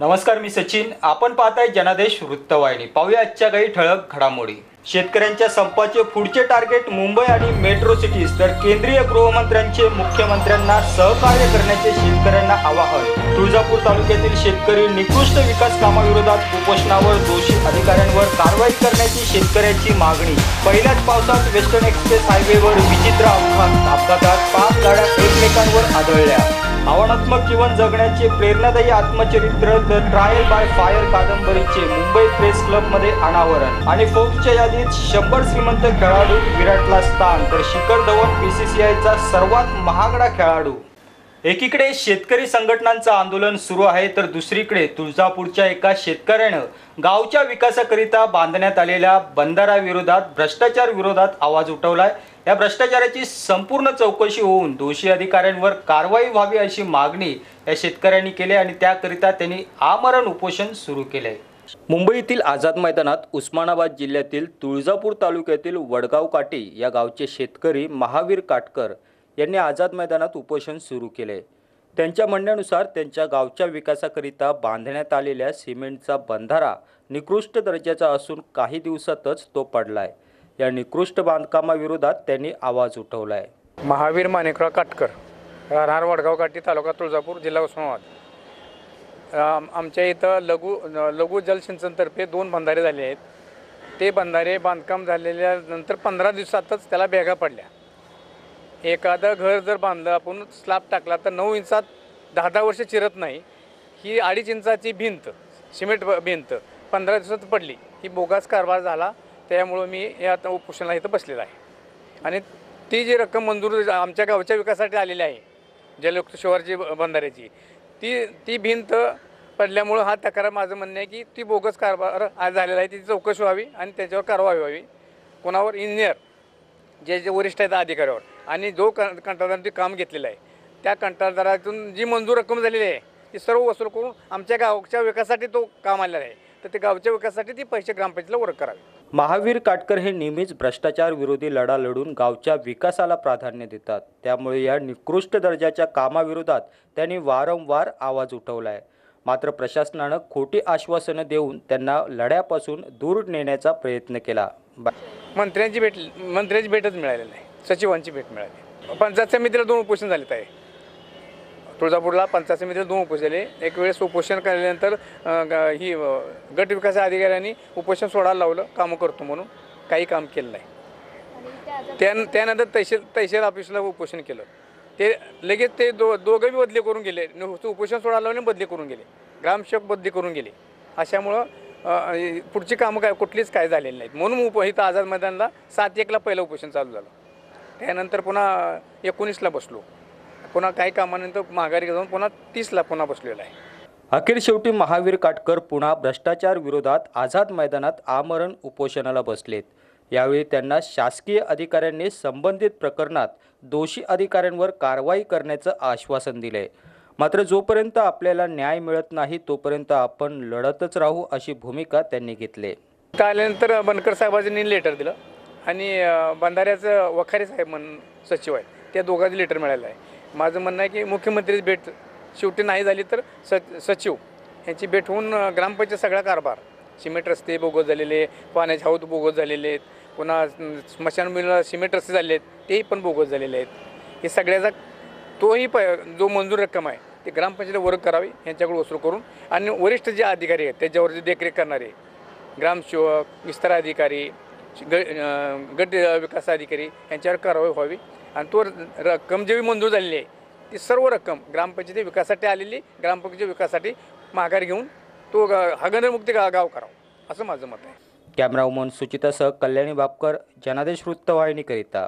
नमस्कार मी सचिन. आपण पाहताय जनादेश वृत्तवाहिनी. पाहूया आजच्या काही ठळक घडामोडी. शेतकऱ्यांच्या संपाचे पुढचे टार्गेट मुंबई आणि मेट्रो सिटीज. तर केंद्रीय गृहमंत्र्यांचे मुख्यमंत्र्यांना सहकार्य करण्याचे शेतकऱ्यांना आवाहन. तुळजापूर तालुक्यातील शेतकरी निकृष्ट विकास कामाविरोधात उपोषणावर दोषी अधिकाऱ्यांवर कारवाई करण्याची शेतकऱ्याची मागणी. पहिल्याच पावसात वेस्टर्न एक्सप्रेस हायवेवर विचित्र अपघात. अपघातात पाच गाड्या एकमेकांवर आदळल्या. आव्हानात्मक जीवन जगण्याचे प्रेरणादायी आत्मचरित्र द ट्रायल बाय फायर कादंबरीचे मुंबई प्रेस क्लबमध्ये अनावरण. आणि फोर्सच्या यादीत शंभर श्रीमंत खेळाडू विराटला स्थान तर शिखर धवन बीसीसीआयचा सर्वात महागडा खेळाडू. एकीकडे शेतकरी संघटनांचं आंदोलन सुरू आहे तर दुसरीकडे तुळजापूरच्या एका शेतकऱ्यानं गावच्या विकासाकरिता बांधण्यात आलेल्या बंधाऱ्याविरोधात भ्रष्टाचार विरोधात आवाज उठवलाय. या भ्रष्टाचाराची संपूर्ण चौकशी होऊन दोषी अधिकाऱ्यांवर कारवाई व्हावी अशी मागणी या शेतकऱ्यांनी केली आणि त्याकरिता त्यांनी आमरण उपोषण सुरू केले मुंबईतील आझाद मैदानात उस्मानाबाद जिल्ह्यातील तुळजापूर तालुक्यातील वडगाव काटी या गावचे शेतकरी महावीर काटकर यांनी आझाद मैदानात उपोषण सुरू केले त्यांच्या म्हणण्यानुसार त्यांच्या गावच्या विकासाकरिता बांधण्यात आलेल्या सिमेंटचा बंधारा निकृष्ट दर्जाचा असून काही दिवसातच तो पडलाय. या निकृष्ट बांधकामाविरोधात त्यांनी आवाज उठवला आहे महावीर माणिकराव काटकर राहणार वडगाव काठी तालुका तुळजापूर जिल्हा उस्मानाबाद. आमच्या इथं लघु लघु जलसिंचनतर्फे दोन बंधारे झाले आहेत. ते बंधारे बांधकाम झालेल्या नंतर पंधरा दिवसातच त्याला बेगा पडल्या. एखादं घर जर बांधलं आपण स्लॅब टाकला तर नऊ इंचात दहा दहा वर्ष चिरत नाही. ही अडीच इंचाची भिंत सिमेंट भिंत पंधरा दिवसात पडली. ही बोगास कारभार झाला. त्यामुळं मी हे आता उपोषणाला इथं बसलेला आहे. आणि ती जी रक्कम मंजूर आमच्या गावच्या विकासासाठी आलेली आहे जलयुक्त शिवारची बंधाऱ्याची ती ती भिंत पडल्यामुळं हा तक्रार माझं म्हणणं आहे की ती बोगस कारभार आज झालेला आहे तिची चौकशी व्हावी आणि त्याच्यावर कारवाई व्हावी. कोणावर? इंजिनियर जे जे वरिष्ठ आहेत अधिकाऱ्यावर. आणि जो क कंत्राटदाराने ते काम घेतलेलं आहे त्या कंत्राटदारातून जी मंजूर रक्कम झालेली आहे ती सर्व वसूल करून आमच्या गावच्या विकासासाठी तो काम आलेला आहे. तर ते गावच्या विकासासाठी ती पैसे ग्रामपंचायतीला वर्क करावे. महावीर काटकर हे नेहमीच भ्रष्टाचार विरोधी लढा लढून गावच्या विकासाला प्राधान्य देतात. त्यामुळे या निकृष्ट दर्जाच्या कामाविरोधात त्यांनी वारंवार आवाज उठवलाय. मात्र प्रशासनानं खोटी आश्वासनं देऊन त्यांना लढ्यापासून दूर नेण्याचा प्रयत्न केला. बा- मंत्र्यांची भेट मंत्र्यांची भेटच मिळालेली नाही. सचिवांची भेट मिळाली. पंचायत समितीला दोन उपोषण झालेत आहे. तुळजापूरला पंचायत समितीला दोन उपोषले एक वेळेस उपोषण केल्यानंतर ग- ही गट विकास अधिकाऱ्यांनी उपोषण सोडायला लावलं कामं करतो म्हणून. काही काम केलं नाही. त्यान त्यानंतर तहसील तहसील ऑफिसला उपोषण केलं. ते लगेच ते दो दोघं बी बदली करून गेले. नुसतं उपोषण सोडायला लावले बदली करून गेले. ग्रामसेवक बदली करून गेले. अशामुळं पुढची कामं काय कुठलीच काय झालेली नाहीत. म्हणून उप इथं आझाद मैदानला सात एकला पहिलं उपोषण चालू झालं. त्यानंतर पुन्हा एकोणीसला बसलो. पुन्हा काही कामानंतर माघारी जाऊन पुन्हा तीसला पुन्हा बसलेला आहे. अखेर शेवटी महावीर काटकर पुन्हा भ्रष्टाचार विरोधात आझाद मैदानात आमरण उपोषणाला बसलेत. यावेळी त्यांना शासकीय अधिकाऱ्यांनी संबंधित प्रकरणात दोषी अधिकाऱ्यांवर कारवाई करण्याचं आश्वासन दिलंय. मात्र जोपर्यंत आपल्याला न्याय मिळत नाही तोपर्यंत आपण लढतच राहू अशी भूमिका त्यांनी घेतली. इथं आल्यानंतर बनकर साहेबांनी लेटर दिलं आणि बंधाऱ्याचं वखारे साहेब म्हणून सचिव आहे त्या दोघांचं लेटर मिळालं आहे. माझं म्हणणं आहे की मुख्यमंत्री भेट शेवटी नाही झाली तर सच सचिव यांची भेट होऊन ग्रामपंचायत सगळा कारभार सिमेंट रस्ते बोगस झालेले पाण्याचे हौद बोगस झालेले आहेत पुन्हा अं, स्मशानभूमीला सिमेंट रस्ते झाले आहेत तेही पण बोगस झालेले आहेत. हे सगळ्याचा तोही प जो मंजूर रक्कम आहे ते ग्रामपंचायत वर्ग करावी यांच्याकडे वसूल करून आणि वरिष्ठ जे अधिकारी आहेत त्याच्यावर जे देखरेख करणारे ग्रामसेवक विस्तार अधिकारी ग गट विकास अधिकारी यांच्यावर कारवाई व्हावी. आणि तो रक्कम जी मंजूर झालेली आहे ती सर्व रक्कम ग्रामपंचायती विकासासाठी आलेली ग्रामपंचायती विकासासाठी माघार घेऊन तो हगनमुक्ती गा गाव करावं असं माझं मत आहे. कॅमेरा वुमन सुचितासह कल्याणी बापकर जनादेश वृत्तवाहिनीकरिता.